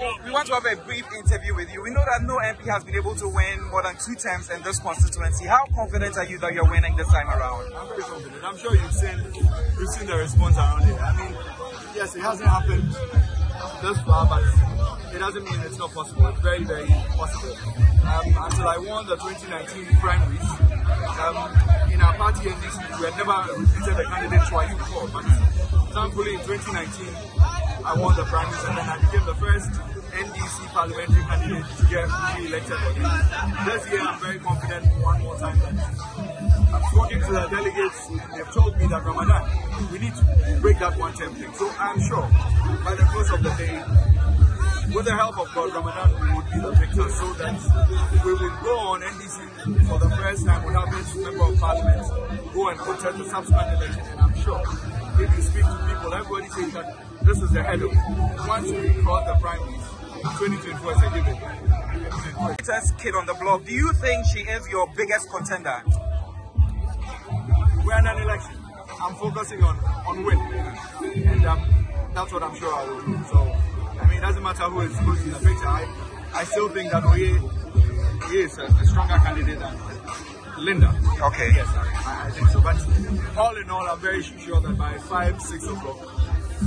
We want to have a brief interview with you. We know that no MP has been able to win more than two terms in this constituency. How confident are you that you're winning this time around? I'm very confident. I'm sure you've seen you've seen the response around it. I mean, yes, it hasn't happened thus far, but it doesn't mean it's not possible. It's very, very possible. Um, until I won the 2019 primaries, um, in our party NDC, we had never repeated the candidate twice before. But thankfully, in 2019, I won the primaries and then I became the first NDC parliamentary candidate to get re-elected again. This year, I'm very confident one more time that I'm talking to the delegates. They've told me that Ramadan, we need to break that one term thing. So I'm sure by the close of the day, with the help of God, Ramadan we would be the victor so that we will go on NDC for the first time without this member of parliament go and contest the subsequent election. And I'm sure if you speak to people, everybody says that this is the head of once we cross the primaries, 2024 is a given. Latest kid on the block. Do you think she is your biggest contender? We're in an election. I'm focusing on on win, and um, that's what I'm sure I will do. So, I mean, it doesn't matter who is who's in the picture. I, I still think that Oye, Oye is a, a stronger candidate than Linda. Okay. Yes, I, I think so. But all in all, I'm very sure that by five, six o'clock,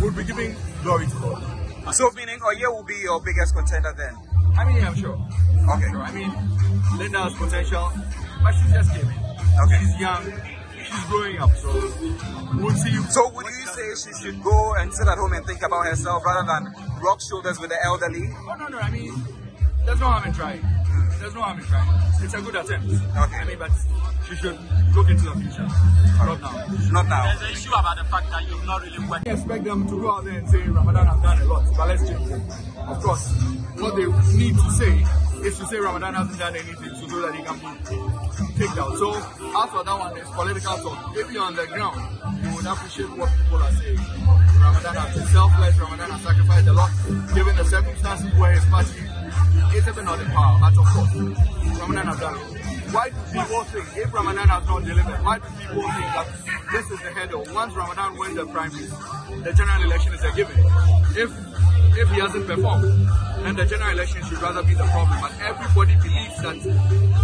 we'll be giving glory to God. So meaning oh, Oye will be your biggest contender then? I mean, yeah, I'm sure. Okay. Sure. I mean, Linda has potential, but she just came in. Okay. She's young. She's growing up, so we'll see. So would you say she should go and sit at home and think about herself rather than rock shoulders with the elderly? Oh no, no. I mean, there's no harm in trying. There's no harm in trying. It's a good attempt. Okay. I mean, but she should look into the future. Not now. Not now. There's an issue about the fact that you've not really worked. I expect them to go out there and say Ramadan has done a lot, but let's change it. Of course, what they need to say is to say Ramadan hasn't done anything to so that he can be kicked out. So after that one, it's political talk. If you're on the ground, you would appreciate what people are saying. Ramadan has been selfless, Ramadan has sacrificed a lot, given the circumstances where his party is even not in power. Of course, Ramadan has done it. Why do people think, if Ramadan has not delivered, why do people think that this is the header? Once Ramadan wins the primaries, the general election is a given. If if he hasn't performed, then the general election should rather be the problem. But everybody believes that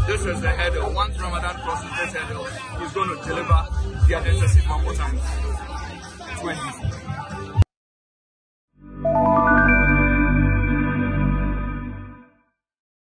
this is the header. Once Ramadan crosses this header, he's going to deliver the address one more time. It's